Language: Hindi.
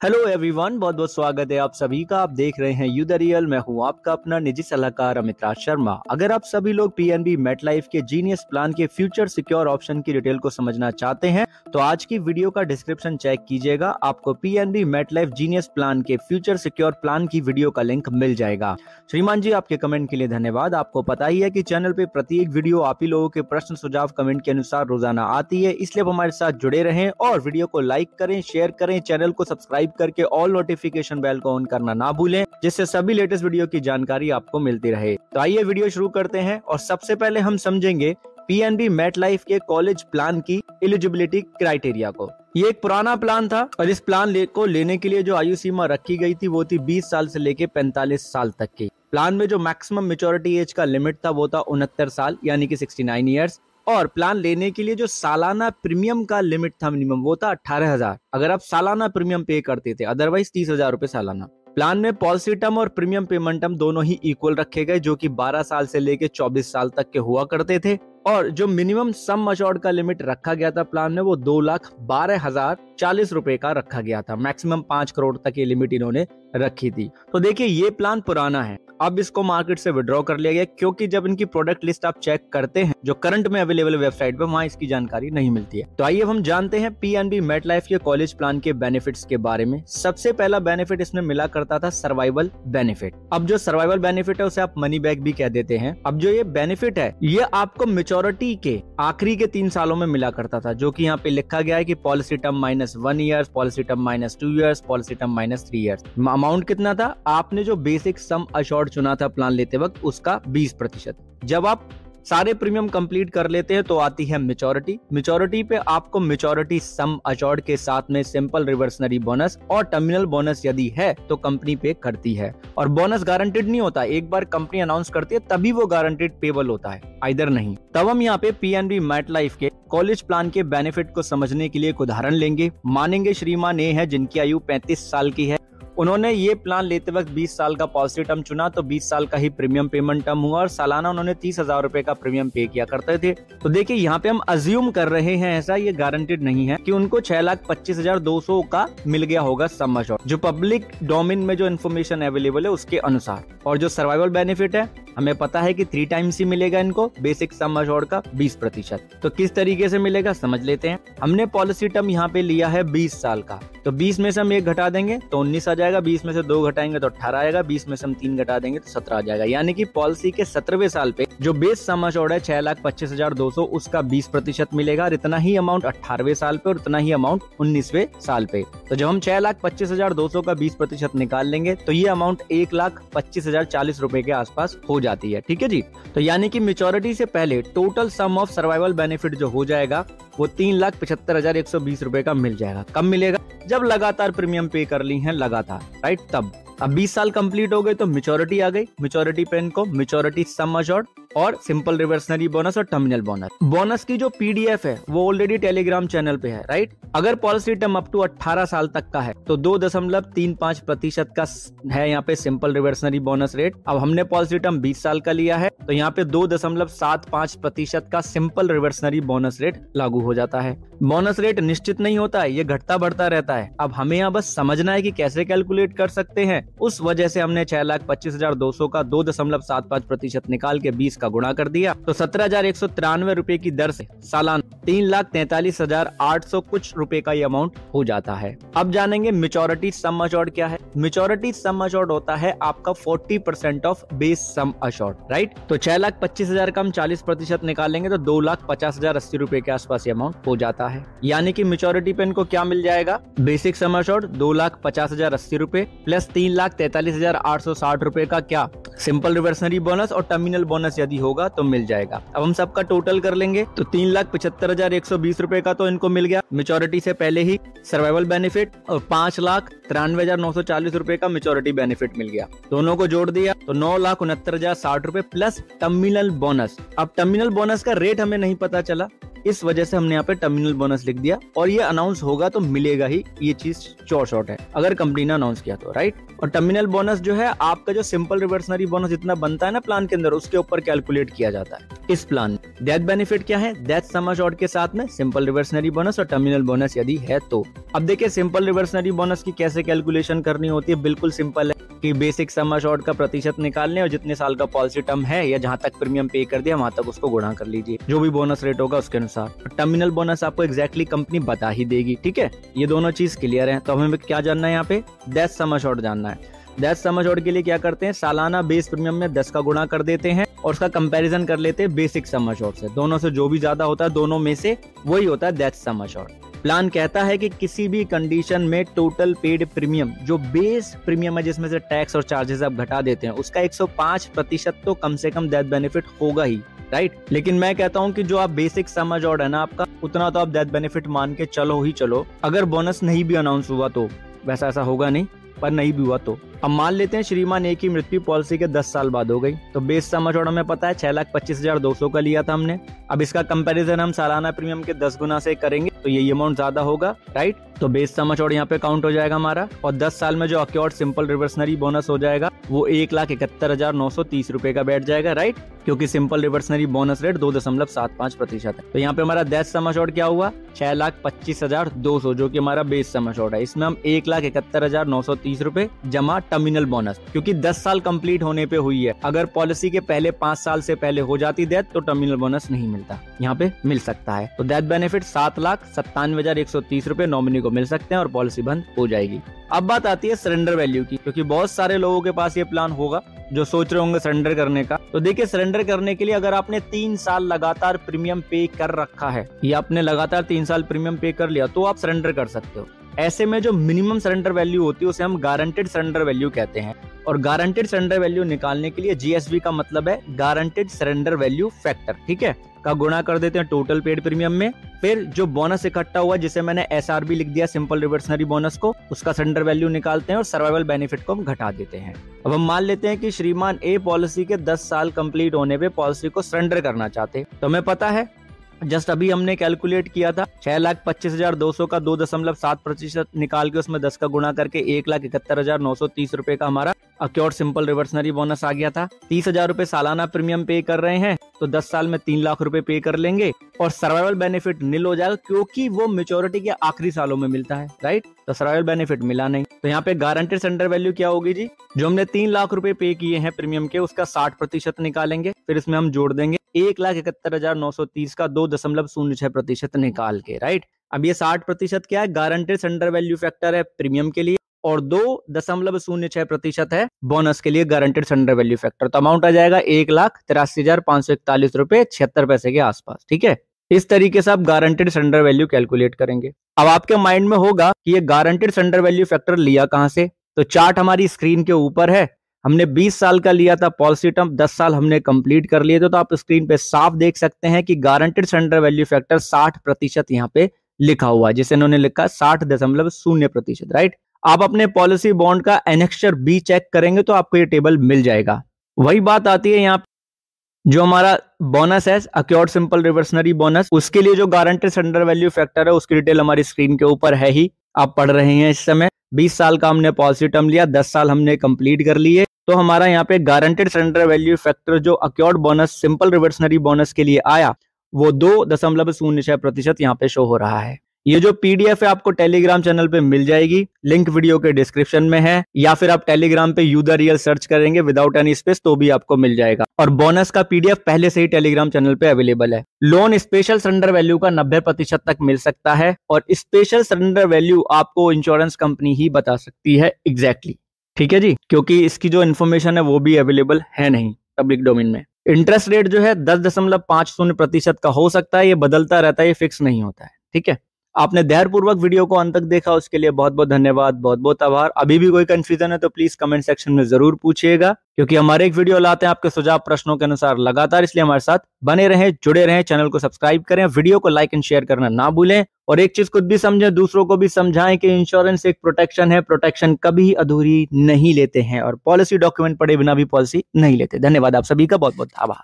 हेलो एवरीवन बहुत बहुत स्वागत है आप सभी का। आप देख रहे हैं यू रियल मैं हूँ आपका अपना निजी सलाहकार अमित राज शर्मा। अगर आप सभी लोग पीएनबी मेट लाइफ के जीनियस प्लान के फ्यूचर सिक्योर ऑप्शन की डिटेल को समझना चाहते हैं तो आज की वीडियो का डिस्क्रिप्शन चेक कीजिएगा। आपको PNB Met Life genius plan के फ्यूचर सिक्योर प्लान की वीडियो का लिंक मिल जाएगा। श्रीमान जी, आपके कमेंट के लिए धन्यवाद। आपको पता ही है की चैनल पे प्रत्येक वीडियो आप ही लोगों के प्रश्न सुझाव कमेंट के अनुसार रोज़ाना आती है। इसलिए हमारे साथ जुड़े रहें और वीडियो को लाइक करें शेयर करें चैनल को सब्सक्राइब सब्सक्राइब करके ऑल नोटिफिकेशन बेल को ऑन करना ना भूलें जिससे सभी लेटेस्ट वीडियो की जानकारी आपको मिलती रहे। तो आइए वीडियो शुरू करते हैं और सबसे पहले हम समझेंगे पीएनबी मेट लाइफ के कॉलेज प्लान की एलिजिबिलिटी क्राइटेरिया को। ये एक पुराना प्लान था और इस प्लान ले, को लेने के लिए जो आयु सीमा रखी गई थी वो थी 20 साल से लेके 45 साल तक की। प्लान में जो मैक्सिमम मेच्योरिटी एज का लिमिट था वो था उनहत्तर साल यानी कि 69 इयर्स और प्लान लेने के लिए जो सालाना प्रीमियम का लिमिट था मिनिमम वो था अठारह हज़ार। अगर आप सालाना प्रीमियम पे करते थे अदरवाइज़ तीस हज़ार रुपए सालाना। प्लान में पॉलिसी टर्म और प्रीमियम पेमेंट टर्म दोनों ही इक्वल रखे गए, जो कि 12 साल से लेकर 24 साल तक के हुआ करते थे। और जो मिनिमम सम अचोर्ड का लिमिट रखा गया था प्लान में, वो दो लाख बारह हज़ार चालीस रुपए का रखा गया था। मैक्सिमम पाँच करोड़ तक ये लिमिट इन्होंने रखी थी। तो देखिए, ये प्लान पुराना है। अब इसको मार्केट से विड्रॉ कर लिया गया, क्योंकि जब इनकी प्रोडक्ट लिस्ट आप चेक करते हैं, जो करंट में अवेलेबल वेबसाइट पे, वहाँ इसकी जानकारी नहीं मिलती है। तो आइए हम जानते हैं पीएनबी मेट लाइफ के कॉलेज प्लान के बेनिफिट्स के बारे में। सबसे पहला बेनिफिट इसमें मिला करता था सर्वाइवल बेनिफिट अब जो सर्वाइवल बेनिफिट है, उसे आप मनी बैक भी कह देते हैं। अब जो ये बेनिफिट है, ये आपको मेचोरिटी के आखिरी के तीन सालों में मिला करता था, जो कि यहाँ पे लिखा गया है कि policy term minus one year policy term minus two years policy term minus three year amount कितना था? आपने जो बेसिक सम अशोर्ड चुना था प्लान लेते वक्त, उसका बीस प्रतिशत। जब आप सारे प्रीमियम कंप्लीट कर लेते हैं तो आती है मेचोरिटी मेचोरिटी पे आपको मेचोरिटी सम अचॉर्ड के साथ में सिंपल रिवर्सनरी बोनस और टर्मिनल बोनस यदि है तो कंपनी पे करती है। और बोनस गारंटेड नहीं होता, एक बार कंपनी अनाउंस करती है, तभी वो गारंटेड पेबल होता है आइदर नहीं। तब हम यहाँ पे P N B Met Life के कॉलेज प्लान के बेनिफिट को समझने के लिए एक उदाहरण लेंगे। मानेंगे श्रीमान ए है, जिनकी आयु 35 साल की है। उन्होंने ये प्लान लेते वक्त 20 साल का पॉलिसी टर्म चुना तो 20 साल का ही प्रीमियम पेमेंट टर्म हुआ और सालाना उन्होंने तीस हज़ार रुपए का प्रीमियम पे किया करते थे। तो देखिए, यहाँ पे हम अज्यूम कर रहे हैं, ऐसा ये गारंटेड नहीं है कि उनको छह लाख पच्चीस हज़ार दो सौ का मिल गया होगा समझ जो पब्लिक डोमिन में जो इन्फॉर्मेशन अवेलेबल है, उसके अनुसार। और जो सर्वाइवल बेनिफिट है हमें पता है कि थ्री टाइम्स ही मिलेगा इनको बेसिक सम अशोर्ड का 20 प्रतिशत। तो किस तरीके से मिलेगा, समझ लेते हैं। हमने पॉलिसी टर्म यहाँ पे लिया है 20 साल का। तो 20 में से हम एक घटा देंगे तो 19 आ जाएगा 20 में से दो घटाएँगे तो 18 आएगा 20 में से हम तीन घटा देंगे तो 17 आ जाएगा। यानी कि पॉलिसी के सत्रहवें साल पे जो बेस सम अशोर्ड है, छह लाख पच्चीस हज़ार दो सौ, उसका बीस प्रतिशत मिलेगा, और इतना ही अमाउंट अठारहवें साल पे, और इतना ही अमाउंट उन्नीसवे साल पे। तो जब हम छह लाख पच्चीस हज़ार दो सौ का बीस प्रतिशत निकाल लेंगे तो ये अमाउंट एक लाख पच्चीस हज़ार चालीस रूपए के आसपास हो जाती है, ठीक है जी? तो यानी कि मेच्योरिटी से पहले total sum of survival benefit जो हो जाएगा, वो तीन लाख पचहत्तर हज़ार एक सौ बीस रूपए का मिल जाएगा। कब मिलेगा? जब लगातार प्रीमियम पे कर ली है, लगातार राइट तब। अब 20 साल कंप्लीट हो गए तो मेच्योरिटी आ गई। मेच्योरिटी पेन को मेच्योरिटी सम अशोर्ड और सिंपल रिवर्सनरी बोनस और टर्मिनल बोनस बोनस की जो पीडीएफ है, वो ऑलरेडी टेलीग्राम चैनल पे है राइट अगर पॉलिसी टर्म अप टू 18 साल तक का है तो दो दशमलव तीन पाँच प्रतिशत का है यहाँ पे सिंपल रिवर्सनरी बोनस रेट अब हमने पॉलिसी टर्म 20 साल का लिया है तो यहाँ पे दो दशमलव सात पाँच प्रतिशत का सिंपल रिवर्सनरी बोनस रेट लागू हो जाता है। बोनस रेट निश्चित नहीं होता है, ये घटता बढ़ता रहता है। अब हमें यहाँ बस समझना है कि कैसे कैलकुलेट कर सकते हैं। उस वजह से हमने छह लाख पच्चीस हज़ार दो सौ का दो दशमलव सात पाँच प्रतिशत निकाल के बीस का गुणा कर दिया तो सत्रह हज़ार एक सौ तिरानवे रूपए की दर से सालाना तीन लाख तैतालीस हज़ार आठ सौ कुछ रूपए का ये अमाउंट हो जाता है। अब जानेंगे मेचोरिटी सम अचोर्ड क्या है। मेचोरिटी सम अचोर्ड होता है आपका forty percent of base sum assured right तो छह लाख पच्चीस हज़ार का हम चालीस प्रतिशत निकालेंगे तो दो लाख पचास हज़ार अस्सी रूपए के आसपास ये अमाउंट हो जाता है। यानी कि मेचोरिटी पे इनको क्या मिल जाएगा? बेसिक सम अचोर्ड दो लाख पचास हज़ार अस्सी रूपए प्लस तीन लाख तैतालीस हज़ार आठ सौ साठ रूपए का क्या? सिंपल रिवर्सनरी बोनस और टर्मिनल बोनस यदि होगा तो मिल जाएगा। अब हम सबका टोटल कर लेंगे। तो तीन लाख पचहत्तर हज़ार एक सौ बीस रूपए का तो इनको मिल गया मेचोरिटी से पहले ही सर्वाइवल बेनिफिट और पाँच लाख तिरानवे हज़ार नौ सौ चालीस रूपए का मेचोरिटी बेनिफिट मिल गया। दोनों को जोड़ दिया तो नौ लाख उनहत्तर हज़ार साठ रूपए प्लस टर्मिनल बोनस अब टर्मिनल बोनस का रेट हमें नहीं पता चला। इस वजह से हमने यहाँ पे टर्मिनल बोनस लिख दिया। और ये अनाउंस होगा तो मिलेगा ही। ये चीज़ चोर शॉर्ट है। अगर कंपनी ने अनाउंस किया तो राइट और टर्मिनल बोनस जो है, आपका जो सिंपल रिवर्सनरी बोनस जितना बनता है ना प्लान के अंदर, उसके ऊपर कैलकुलेट किया जाता है। इस प्लान डेथ बेनिफिट क्या है? डेथ सम के साथ में सिंपल रिवर्सनरी बोनस और टर्मिनल बोनस यदि है तो। अब देखिए सिंपल रिवर्सनरी बोनस की कैसे कैलकुलेशन करनी होती है? बिल्कुल सिंपल है कि बेसिक सम अशॉर्ड का प्रतिशत निकालने और जितने साल का पॉलिसी टर्म है या जहाँ तक प्रीमियम पे कर दिया, वहाँ तक उसको गुणा कर लीजिए। जो भी बोनस रेट होगा उसके अनुसार। टर्मिनल बोनस आपको एक्जैक्टली कंपनी बता ही देगी, ठीक है? ये दोनों चीज़ क्लियर है। तो हमें क्या जानना है यहाँ पे? डेथ सम अशॉर्ड जानना है। दस समझौड़ के लिए क्या करते हैं? सालाना बेस प्रीमियम में दस का गुणा कर देते हैं और उसका कंपैरिजन कर लेते हैं बेसिक समझौड़ से। दोनों से जो भी ज़्यादा होता है, दोनों में से वही होता है डेथ समझौड़ प्लान कहता है कि किसी भी कंडीशन में टोटल पेड प्रीमियम जो बेस प्रीमियम है जिसमें से टैक्स और चार्जेस आप घटा देते हैं, उसका 105 प्रतिशत तो कम से कम डेथ बेनिफिट होगा ही राइट लेकिन मैं कहता हूँ कि जो आप बेसिक समझ और है ना आपका, उतना तो आप डेथ बेनिफिट मान के चलो ही चलो। अगर बोनस नहीं भी अनाउंस हुआ तो वैसा ऐसा होगा नहीं। पर नहीं भी हुआ तो। अब मान लेते हैं श्रीमान ए की मृत्यु पॉलिसी के 10 साल बाद हो गई। तो बेस समझ और हमें पता है छह लाख पच्चीस हज़ार दो सौ का लिया था हमने। अब इसका कंपैरिजन हम सालाना प्रीमियम के दस गुना से करेंगे तो यही अमाउंट ज़्यादा होगा राइट तो बेस समझ और यहाँ पे काउंट हो जाएगा हमारा। और दस साल में जो अक्योर्ड सिंपल रिवर्सनरी बोनस हो जाएगा वो एक लाख इकहत्तर हज़ार नौ सौ तीस रुपए का बैठ जाएगा राइट क्योंकि सिंपल रिवर्सनरी बोनस रेट दो दशमलव सात पाँच प्रतिशत है। तो यहाँ पे हमारा डेथ सम अशोर्ड क्या हुआ? छह लाख पच्चीस हज़ार दो सौ, जो कि हमारा बेस सम अशोर्ड है। इसमें हम एक लाख इकहत्तर हज़ार नौ सौ तीस रूपए जमा टर्मिनल बोनस क्योंकि दस साल कंप्लीट होने पे हुई है। अगर पॉलिसी के पहले पाँच साल से पहले हो जाती डेथ तो टर्मिनल बोनस नहीं मिलता। यहाँ पे मिल सकता है। तो डेथ बेनिफिट सात लाख सत्तानवे हज़ार एक सौ तीस रूपए नॉमिनी को मिल सकते हैं और पॉलिसी बंद हो जाएगी। अब बात आती है सरेंडर वैल्यू की, क्योंकि बहुत सारे लोगों के पास ये प्लान होगा, जो सोच रहे होंगे सरेंडर करने का। तो देखिए सरेंडर करने के लिए अगर आपने तीन साल लगातार प्रीमियम पे कर रखा है, या आपने लगातार तीन साल प्रीमियम पे कर लिया तो आप सरेंडर कर सकते हो। ऐसे में जो मिनिमम सरेंडर वैल्यू होती है, उसे हम गारंटेड सरेंडर वैल्यू कहते हैं। और गारंटेड सरेंडर वैल्यू निकालने के लिए जीएसबी का मतलब है गारंटेड सरेंडर वैल्यू फैक्टर ठीक है? का गुणा कर देते हैं टोटल पेड प्रीमियम में। फिर जो बोनस इकट्ठा हुआ, जिसे मैंने एसआरबी लिख दिया सिंपल रिवर्सनरी बोनस को, उसका सरेंडर वैल्यू निकालते हैं और सर्वाइवल बेनिफिट को हम घटा देते हैं। अब हम मान लेते हैं कि श्रीमान ए पॉलिसी के 10 साल कंप्लीट होने पे पॉलिसी को सरेंडर करना चाहते तो हमें पता है जस्ट अभी हमने कैलकुलेट किया था, छह लाख पच्चीस हज़ार दो सौ का दो दशमलव सात प्रतिशत निकाल के उसमें दस का गुणा करके एक लाख इकहत्तर हज़ार नौ सौ तीस रूपए का हमारा अक्योर सिंपल रिवर्सनरी बोनस आ गया था। तीस हज़ार रूपए सालाना प्रीमियम पे कर रहे हैं तो दस साल में तीन लाख रुपए पे कर लेंगे। और सर्वाइवल बेनिफिट नील हो जाएगा क्योंकि वो मेच्योरिटी के आखिरी सालों में मिलता है राइट तो सर्वाइवल बेनिफिट मिला नहीं। तो यहाँ पे गारंटेड सेंडर वैल्यू क्या होगी जी? जो हमने तीन लाख रुपए पे किए हैं प्रीमियम के, उसका साठ प्रतिशत निकालेंगे, फिर इसमें हम जोड़ देंगे एक लाख इकहत्तर हज़ार नौ सौ तीस का दो दशमलव शून्य छह प्रतिशत निकाल के राइट अब ये साठ प्रतिशत क्या है? गारंटेड सेंडर वैल्यू फैक्टर है प्रीमियम के लिए और दो दशमलव शून्य छह प्रतिशत है बोनस के लिए गारंटेड सरेंडर वैल्यू फैक्टर तो अमाउंट आ जाएगा एक लाख तिरासी हज़ार पाँच सौ इकतालीस रुपए छिहत्तर पैसे के आसपास, ठीक है? इस तरीके से आप गारंटेड सरेंडर वैल्यू कैलकुलेट करेंगे। अब आपके माइंड में होगा कि ये गारंटेड सरेंडर वैल्यू फैक्टर लिया कहाँ से? तो चार्ट हमारी स्क्रीन के ऊपर है। हमने 20 साल का लिया था पॉलिसी टर्म 10 साल हमने कंप्लीट कर लिए थे तो आप स्क्रीन पे साफ़ देख सकते हैं कि गारंटेड सरेंडर वैल्यू फैक्टर 60 प्रतिशत यहाँ पे लिखा हुआ है, जिसे इन्होंने लिखा साठ दशमलव शून्य प्रतिशत राइट आप अपने पॉलिसी बॉन्ड का एनेक्चर बी चेक करेंगे तो आपको ये टेबल मिल जाएगा। वही बात आती है यहाँ जो हमारा बोनस है अक्योर्ड सिंपल रिवर्सनरी बोनस उसके लिए जो गारंटेड सरेंडर वैल्यू फैक्टर है, उसकी डिटेल हमारी स्क्रीन के ऊपर है ही। आप पढ़ रहे हैं इस समय 20 साल का हमने पॉलिसी टर्म लिया 10 साल हमने कंप्लीट कर लिए। तो हमारा यहाँ पे गारंटेड सरेंडर वैल्यू फैक्टर जो accrued bonus simple reversionary bonus के लिए आया, वो दो दशमलव शून्य छह प्रतिशत यहाँ पे शो हो रहा है। ये जो पीडीएफ है आपको टेलीग्राम चैनल पे मिल जाएगी लिंक वीडियो के डिस्क्रिप्शन में है, या फिर आप टेलीग्राम पे यूदर रियल सर्च करेंगे विदाउट एनी स्पेस तो भी आपको मिल जाएगा। और बोनस का पीडीएफ पहले से ही टेलीग्राम चैनल पे अवेलेबल है। लोन स्पेशल सरेंडर वैल्यू का नब्बे प्रतिशत तक मिल सकता है, और स्पेशल सरेंडर वैल्यू आपको इंश्योरेंस कंपनी ही बता सकती है एग्जैक्टली ठीक है जी? क्योंकि इसकी जो इन्फॉर्मेशन है वो भी अवेलेबल है नहीं पब्लिक डोमेन में। इंटरेस्ट रेट जो है दस दशमलव पाँच शून्य प्रतिशत का हो सकता है, ये बदलता रहता है, ये फिक्स नहीं होता है। ठीक है? आपने धैर्यपूर्वक वीडियो को अंत तक देखा, उसके लिए बहुत बहुत धन्यवाद बहुत बहुत आभार। अभी भी कोई कंफ्यूजन है तो प्लीज़ कमेंट सेक्शन में ज़रूर पूछिएगा, क्योंकि हमारे एक वीडियो लाते हैं आपके सुझाव प्रश्नों के अनुसार लगातार, इसलिए हमारे साथ बने रहें, जुड़े रहें चैनल को सब्सक्राइब करें, वीडियो को लाइक एंड शेयर करना ना भूलें, और एक चीज़ खुद भी समझें, दूसरों को भी समझाएँ कि इंश्योरेंस एक प्रोटेक्शन है प्रोटेक्शन कभी अधूरी नहीं लेते हैं, और पॉलिसी डॉक्यूमेंट पढ़े बिना भी पॉलिसी नहीं लेते। धन्यवाद आप सभी का बहुत बहुत आभार।